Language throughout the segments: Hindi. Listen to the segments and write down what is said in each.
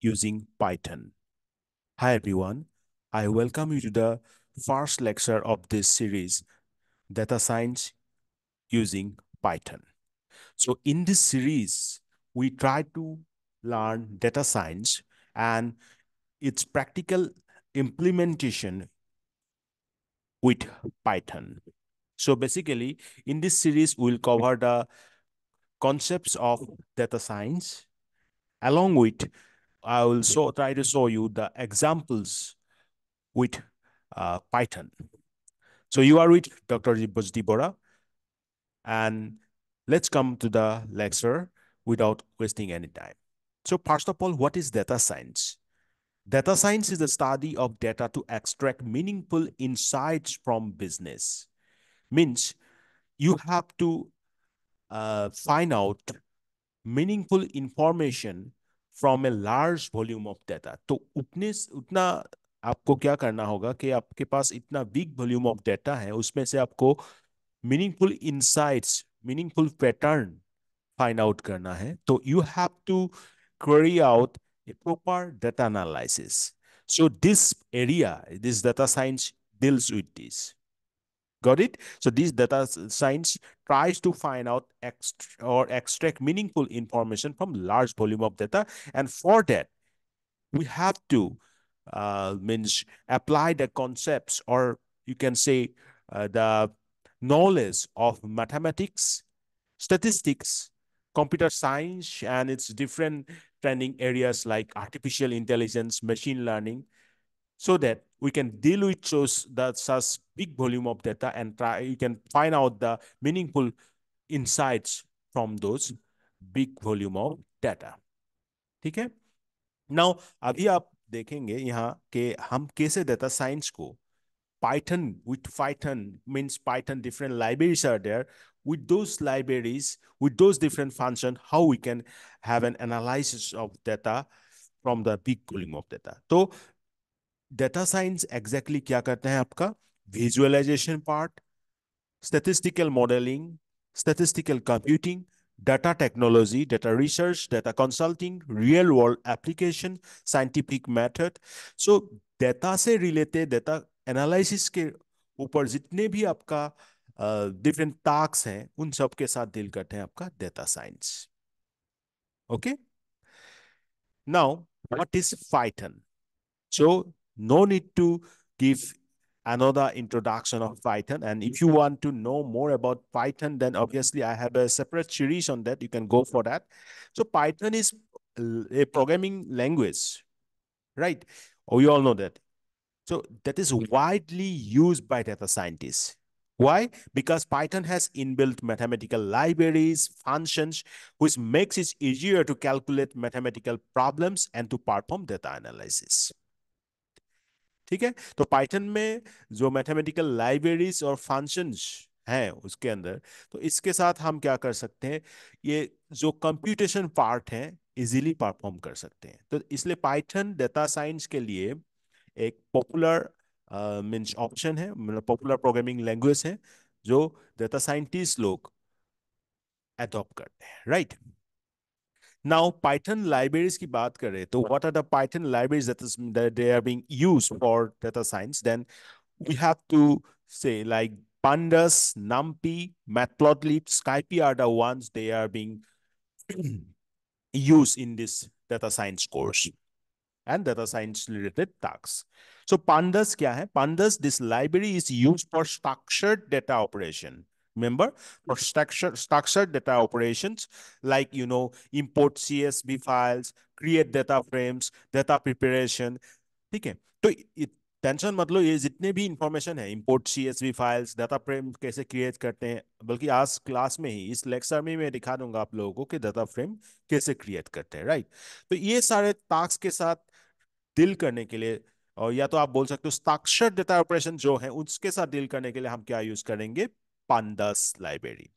using Python. Hi everyone, I welcome you to the first lecture of this series, Data Science using Python. So in this series, we try to learn data science and its practical implementation with Python. So basically, in this series, we'll cover the concepts of data science along with I will so try to show you the examples with uh, Python. So you are with Dr. Bajdi Bora and let's come to the lecture without wasting any time. So first of all, what is data science? Data science is the study of data to extract meaningful insights from business. Means you have to uh, find out meaningful information from a large volume of data तो उतने उतना आपको क्या करना होगा कि आपके पास इतना बिग वॉल्यूम ऑफ़ डेटा है, उसमें से आपको meaningful insights meaningful pattern find out करना है। तो you have to query out a proper data analysis so this area, this data science deals with this. Got it so this data science tries to find out ext or extract meaningful information from large volume of data. And for that, we have to uh, means apply the concepts or you can say uh, the knowledge of mathematics, statistics, computer science, and its different trending areas like artificial intelligence, machine learning, so that we can deal with those that such big volume of data and try you can find out the meaningful insights from those big volume of data ठीक है नाउ अभी आप देखेंगे यहाँ के हम कैसे डेटा साइंस को Python with Python means Python different libraries are there. With those libraries, with those different functions, how we can have an analysis of data from the big volume of data. तो data science exactly क्या करते हैं आपका? Visualisation part statistical modelling statistical computing data technology, data research, data consulting, real world application, scientific method. So data से related data analysis के ऊपर जितने भी आपका डिफरेंट uh, टास्क हैं उन सब के साथ डील करते हैं आपका data science okay now what is Python so no need to give another introduction of Python. And if you want to know more about Python, then obviously I have a separate series on that. You can go for that. So Python is a programming language, right? Oh, you all know that. So that is widely used by data scientists. Why? Because Python has inbuilt mathematical libraries, functions, which makes it easier to calculate mathematical problems and to perform data analysis. ठीक है? तो पाइथन में जो मैथमेटिकल लाइब्रेरीज और फ़ंक्शंस हैं उसके अंदर तो इसके साथ हम क्या कर सकते हैं? ये जो कंप्यूटेशन पार्ट है इजीली परफॉर्म कर सकते हैं। तो इसलिए पाइथन डेटा साइंस के लिए एक पॉपुलर मीन्स ऑप्शन है मतलब पॉपुलर प्रोग्रामिंग लैंग्वेज है, जो डेटा साइंटिस्ट लोग एडॉप्ट करते हैं right right? Now, Python libraries ki baat kare, to what are the Python libraries that, is, that they are being used for data science? Then we have to say like Pandas, NumPy, Matplotlib, scipy are the ones they are being used in this data science course and data science related tasks. So pandas kya hai? Pandas, this library is used for structured data operation. Remember, for structured, structured data operations, like, you know, import CSV files, create data frames, data preparation, ठीक है? तो टेंशन मतलब ये जितने भी इंफॉर्मेशन है import CSV files data frame कैसे क्रिएट करते हैं बल्कि आज क्लास में ही इस लेक्चर में मैं दिखा दूँगा आप लोगों को कि डाटा फ्रेम कैसे क्रिएट करते हैं राइट तो ये सारे टास्क के साथ डील करने के लिए और या तो आप बोल सकते हो स्टाक्षर डेटा ऑपरेशन जो है उसके साथ डील करने के लिए हम क्या यूज़ करेंगे? Pandas library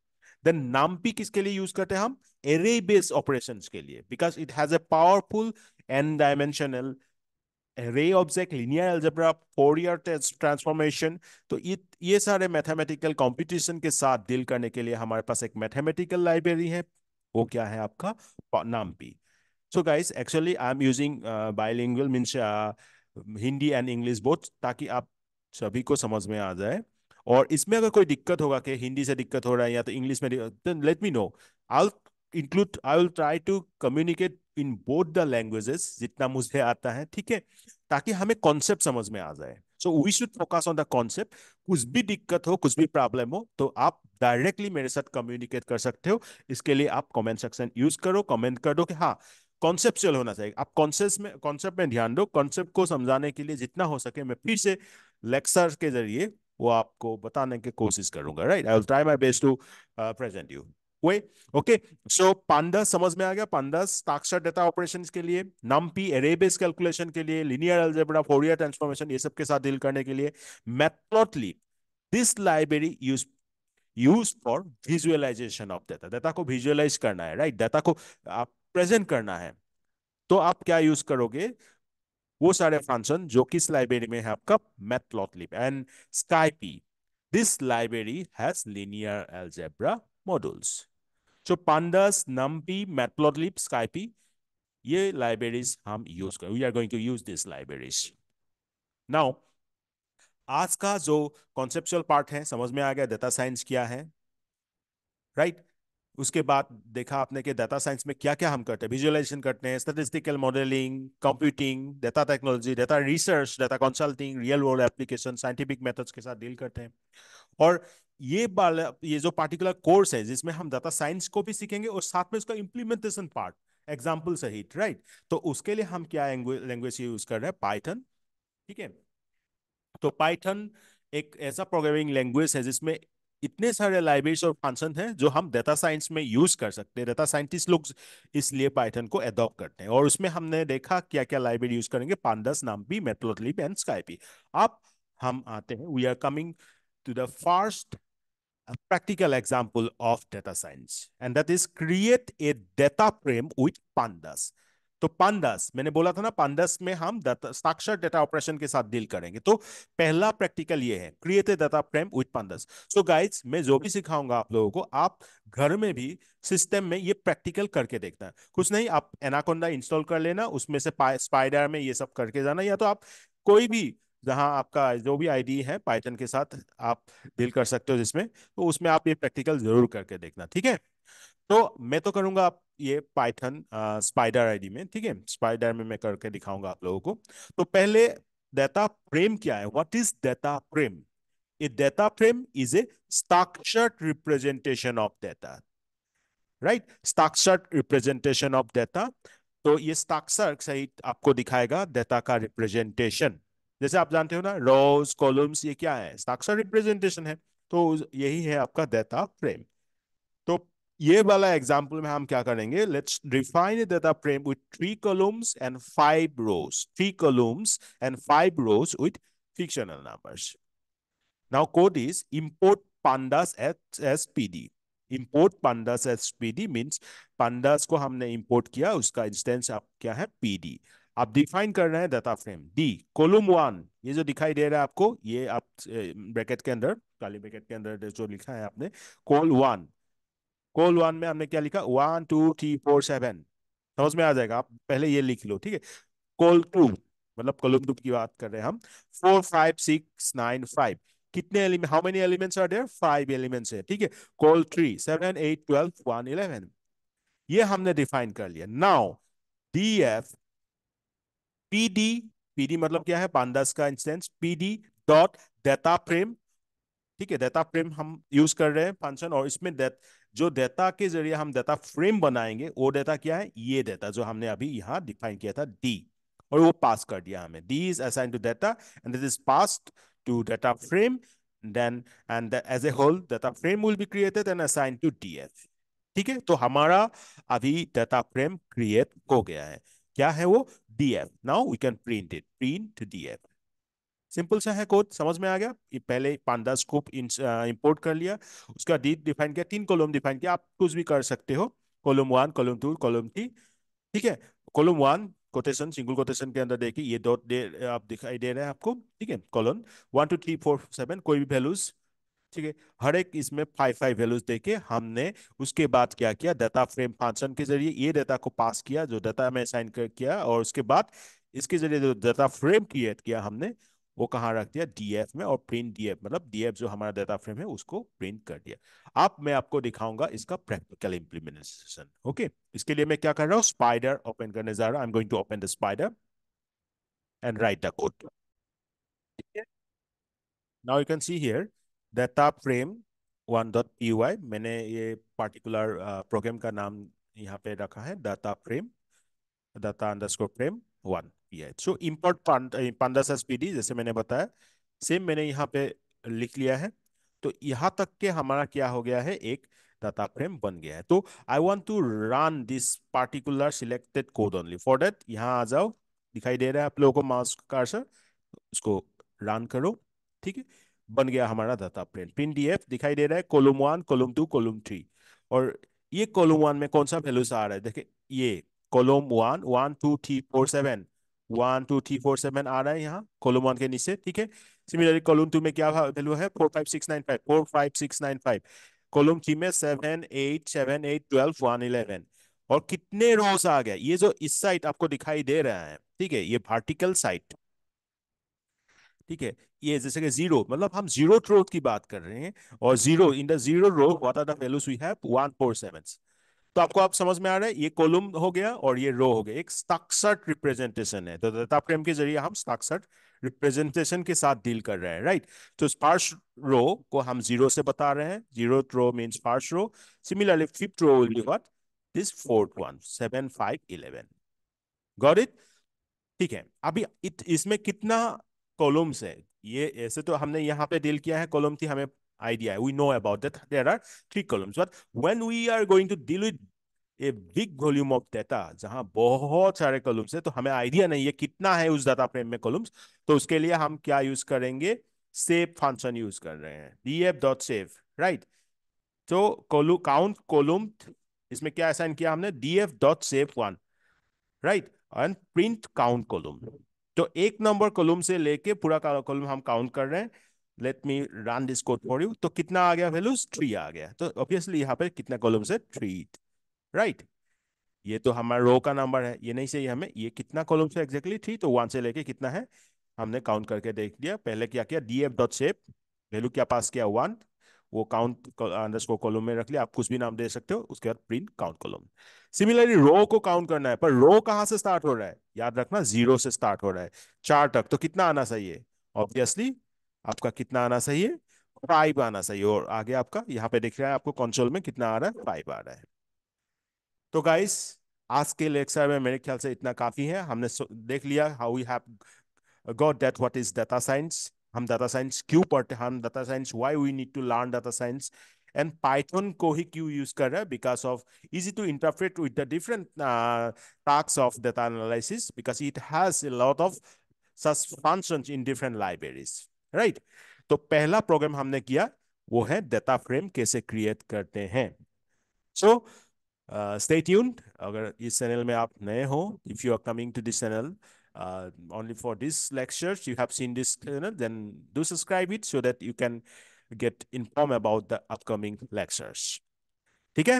then numpy किसके लिए यूज़ करते हैं हम array based operations के लिए because it has a powerful n dimensional array object linear algebra Fourier transformation तो ये ये सारे mathematical computation के साथ डील करने के लिए हमारे पास एक mathematical library है वो क्या है आपका numpy so guys actually I am using bilingual means Hindi and English both ताकि आप सभी को समझ में आ जाए और इसमें अगर कोई दिक्कत होगा कि हिंदी से दिक्कत हो रहा है या तो इंग्लिश में then let me know I include I will try to communicate in both the languages जितना मुझे आता है, ठीक है? ताकि हमें कॉन्सेप्ट समझ में आ जाए। So we should focus on the concept कुछ भी दिक्कत हो, कुछ भी प्रॉब्लम हो तो आप डायरेक्टली मेरे साथ कम्युनिकेट कर सकते हो। इसके लिए आप कमेंट सेक्शन यूज़ करो कमेंट कर दो कि हाँ कॉन्सेप्चुअल होना चाहिए। आप कॉन्सेप्ट में कॉन्सेप्ट में ध्यान दो। कॉन्सेप्ट को समझाने के लिए जितना हो सके मैं फिर से लेक्चर के ज़रिए वो आपको बताने की कोशिश करूँगा। Right I will try my best to present you way okay so pandas समझ में आ गया? पांडस स्ट्रक्चर डेटा ऑपरेशंस के लिए नमपी एरे बेस कैलकुलेशन के लिए लिनियर अलजेब्रा फोरियर ट्रांसफॉर्मेशन ये सब के साथ डील करने के लिए matplotlib this library use use for visualisation of data data को विजुअलाइज करना है राइट right? डेटा को आप प्रेजेंट करना है। तो आप क्या यूज़ करोगे? वो सारे फ़ंक्शन जो किस लाइब्रेरी में है आपका? Matplotlib and SciPy this library has linear algebra modules so pandas NumPy matplotlib SciPy ये लाइब्रेरीज हम यूज़ करें we are going to use this libraries now आज का जो कॉन्सेप्चुअल पार्ट है, समझ में आ गया डेटा साइंस क्या है राइट right? उसके बाद देखा आपने कि डाटा साइंस में क्या क्या हम करते हैं? विजुअलाइजेशन करते हैं statistical modelling computing data technology data research data consulting real world application scientific methods के साथ डील करते हैं। और ये वाला ये जो पार्टिकुलर कोर्स है, जिसमें हम डाटा साइंस को भी सीखेंगे और साथ में उसका इम्प्लीमेंटेशन पार्ट एग्ज़ाम्पल सहित राइट तो उसके लिए हम क्या लैंग्वेज यूज़ कर रहे हैं? पाइथन ठीक है? तो पाइथन एक ऐसा प्रोग्रामिंग लैंग्वेज है जिसमें इतने सारे लाइब्रेरीज और फ़ंक्शन हैं जो हम डेटा साइंस में यूज़ कर सकते हैं। डेटा साइंटिस्ट लोग इसलिए पाइथन को एडॉप्ट करते हैं। और उसमें हमने देखा क्या क्या लाइब्रेरी यूज़ करेंगे। पांडस नाम भी मेट्रोलिप एंड स्काईपी अब हम आते हैं। We are coming to the first practical example of data science, and that is create a data frame with pandas तो पांडास, मैंने बोला था ना पांडास में हम साक्षर डेटा ऑपरेशन के साथ डील करेंगे। तो पहला प्रैक्टिकल ये है create a data frame with pandas. So guys, मैं जो भी सिखाऊँगा आप लोगों को, आप घर में भी सिस्टम में ये प्रैक्टिकल करके देखना। है कुछ नहीं, आप एनाकोंडा इंस्टॉल कर लेना, उसमें से स्पाइडर में ये सब करके जाना, या तो आप कोई भी, जहाँ आपका जो भी आईडी है पाइथन के साथ, आप डील कर सकते हो जिसमें तो उसमें आप ये प्रैक्टिकल ज़रूर करके देखना, ठीक है? तो मैं तो करूँगा आप ये पाइथन स्पाइडर आईडी में, ठीक है? स्पाइडर में मैं करके दिखाऊँगा आप लोगों को। तो पहले डेटा फ्रेम क्या है? What is data frame a data frame is a structured representation of data right structured representation of data तो ये स्ट्रक्चर सही आपको दिखाएगा डेटा का रिप्रेजेंटेशन जैसे आप जानते हो ना रोज कॉलम्स ये क्या है? स्ट्रक्चर रिप्रेजेंटेशन है तो यही है आपका डेटा फ्रेम ये वाला एग्ज़ाम्पल में हम क्या करेंगे? Let's define data frame with three columns and five rows three columns and five rows with fictional numbers. Now code is import pandas as, as pd import pandas as pd means pandas को हमने import किया उसका इंस्टेंस आप क्या है? Pd आप डिफाइन कर रहे हैं data frame D column one ये जो दिखाई दे रहा है आपको ये आप ब्रैकेट के अंदर काली ब्रैकेट के अंदर जो लिखा है आपने कोल वन कोल वन में हमने क्या लिखा? One, two, three, four, seven. समझ में आ जाएगा? आप पहले ये लिख लो, ठीक है? कोल टू मतलब कोलम टू की बात कर रहे हैं हम। Four, five, six, nine, five. कितने element how many elements are there five elements है, ठीक है? Col three, seven, eight, twelve, one, eleven. ये हमने डिफाइन कर लिया। Now D F P D P D मतलब क्या है? पांडास का instance P D dot data frame ठीक है? डेटा फ्रेम हम यूज़ कर रहे हैं फ़ंक्शन और इसमें जो डेटा के ज़रिए हम डेटा फ्रेम बनाएँगे, वो डेटा क्या है? ये डेटा जो हमने अभी यहाँ डिफाइन किया था डी और वो पास कर दिया हमें। D is assign to data and this is passed to data frame then and as a whole data frame will be created and assign to DF ठीक है? तो हमारा अभी डेटा फ्रेम क्रिएट हो गया है। क्या है वो? DF now we can print it print DF simple सा है कोड, समझ में आ गया? ये पहले पांडा स्कोप इंपोर्ट कर लिया, उसका डी डिफाइन किया, तीन कॉलम डिफाइन किया, आप कुछ भी कर सकते हो, column one, column two, column three, ठीक है? Column one quotation, single quotation के अंदर देखिए, ये डॉट दे, आप दिखाई दे रहे हैं आपको, ठीक है? Column one, two, three, four, seven, कोई भी वैल्यूज़, ठीक है? हर एक इसमें फाइव फाइव वैल्यूज़ देके हमने उसके बाद क्या किया? डाटा फ्रेम फ़ंक्शन के ज़रिए ये डाटा को पास किया, जो डाटा में असाइन कर, किया, और उसके बाद इसके ज़रिए जो डाटा फ्रेम क्रिएट किया हमने वो कहाँ रख दिया? डीएफ में और प्रिंट डीएफ मतलब डीएफ जो हमारा डाटा फ्रेम है, उसको प्रिंट कर दिया। अब मैं आपको दिखाऊँगा इसका प्रैक्टिकल इंप्लीमेंटेशन ओके इसके लिए मैं क्या कर रहा हूँ? स्पाइडर ओपन करने जा रहा हूँ। I am going to open the Spyder and write the code now you can see here data frame one dot P Y मैंने ये पार्टिकुलर प्रोग्राम का नाम यहाँ पे रखा है data frame data underscore frame one P I so import pandas as P D मैंने बताया सेम मैंने यहाँ पे लिख लिया है। तो यहाँ तक के हमारा क्या हो गया है? एक डाटा फ्रेम बन गया है। तो I want to run this particular selected code only for that यहाँ आ जाओ, दिखाई दे रहा है आप लोगों को माउस कर्सर उसको रन करो, ठीक है? बन गया हमारा डाटा फ्रेम प्रिंट डीएफ दिखाई दे रहा है column one column two column three और ये कॉलम वन में कौन सा वैल्यूज़ आ रहा है? देखिए ये column one one two three four seven one two three four seven आ रहा है यहाँ कॉलम वन के नीचे, ठीक है? सिमिलरली कॉलम टू में क्या वैल्यू है? Four five six nine five four five six nine five column three में seven eight seven eight twelve one eleven और कितने रोज आ गया ये जो इस साइड आपको दिखाई दे रहा है, ठीक है? ये वर्टिकल साइड ठीक है? ये जैसे कि ज़ीरो मतलब हम ज़ीरो रो की बात कर रहे हैं, और zero in the zero row what are the values we have one four seven तो आपको आप समझ में आ रहा है ये कॉलम हो गया और ये रो हो गया। एक स्ट्रक्चर्ड रिप्रेजेंटेशन है। तो फ्रेम के ज़रिए हम स्ट्रक्चर्ड रिप्रेजेंटेशन के साथ डील कर रहे हैं राइट? तो फ़र्स्ट रो को हम ज़ीरो से बता रहे हैं। Zero row means first row. Similarly fifth row will be what? This fourth one seven five eleven. Got it? ठीक है। अभी इत, इसमें कितना कॉलम्स है? ये ऐसे तो हमने यहाँ पे डील किया है कॉलम थी हमें idea. We know about that. There are three columns. But when we are going to deal with a big volume of data, जहाँ बहुत सारे कॉलम्स है तो हमें आइडिया नहीं है कितना है उस डाटा फ्रेम में कॉलम्स तो उसके लिए हम क्या यूज़ करेंगे? सेव फ़ंक्शन यूज़ कर रहे हैं। Df डॉट सेव राइट तो कोलू काउंट कॉलम इसमें क्या असाइन किया हमने? Df dot save one right and print count column तो एक नंबर कॉलम से लेके पूरा कॉलम हम काउंट कर रहे हैं। Let me run this code for you तो कितना आ गया वैल्यूज़ थ्री आ गया। तो ऑब्वियसली यहाँ पे कितना कॉलम है? थ्री राइट ये तो हमारा रो का नंबर है। ये नहीं सही हमें। ये कितना कॉलम से एग्जैक्टली थ्री तो वन से लेके कितना है? हमने काउंट करके देख लिया। पहले क्या किया? D F dot sep value क्या पास किया? वन वो काउंट अंडरस्कोर कॉलम में रख लिया। आप कुछ भी नाम दे सकते हो, उसके बाद print count column similarly row को काउंट करना है। पर रो कहाँ से स्टार्ट हो रहा है? याद रखना ज़ीरो से स्टार्ट हो रहा है। चार तक। तो कितना आना चाहिए? ऑब्वियसली आपका कितना आना चाहिए? फाइव आना चाहिए। और आगे आपका, यहाँ पे देख रहा है आपको कंसोल में कितना आ रहा है? फाइव आ रहा है। तो गाइस आज के लेक्चर में मेरे ख्याल से इतना काफ़ी है। हमने देख लिया how we have got that what is data science हम डाटा साइंस क्यों पढ़ते हैं? हम data science why we need to learn data science and Python को ही क्यों यूज़ कर रहा है? Because of easy to interpret with the different task of data analysis because it has lot of such functions in different libraries right तो पहला प्रोग्राम हमने किया, वो है डेटा फ्रेम कैसे क्रिएट करते हैं। सो स्टे ट्यून्ड अगर इस चैनल में आप नए हो if you are coming to this channel only for this lecture you have seen this channel then do subscribe it so that you can get inform about the upcoming lectures ठीक है?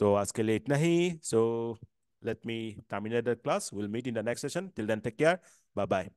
तो आज के लिए इतना ही। So let me terminate the class will meet in the next session till then take care bye bye